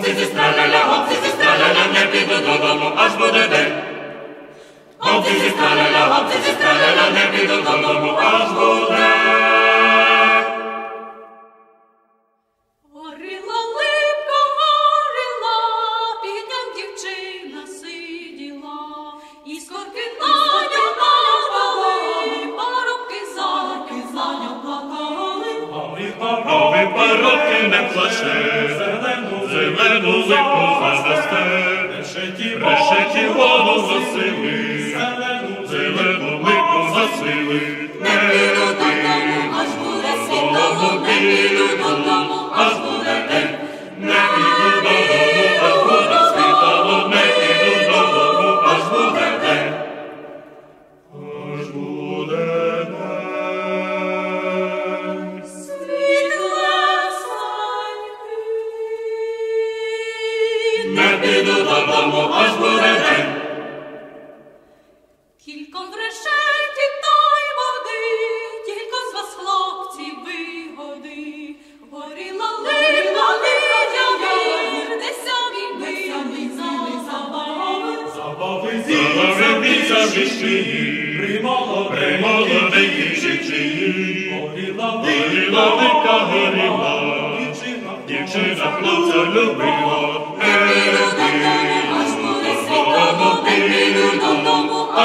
Хлопці зі страляля, хлопці зі страляля, не піду додому, аж буде день. Хлопці зі страляля, хлопці зі страляля, не піду додому, аж буде. Горіла, під ним дівчина липу задасте, решеті воду засили, зелену липу засили, не додому, аж буде світало, не решеті та й води, тільки з вас, хлопці, вигоди. Горіла липа, липя вір, де самі забави. Забави віця віщині, примолоденькі жичині. Горіла липка, горіла,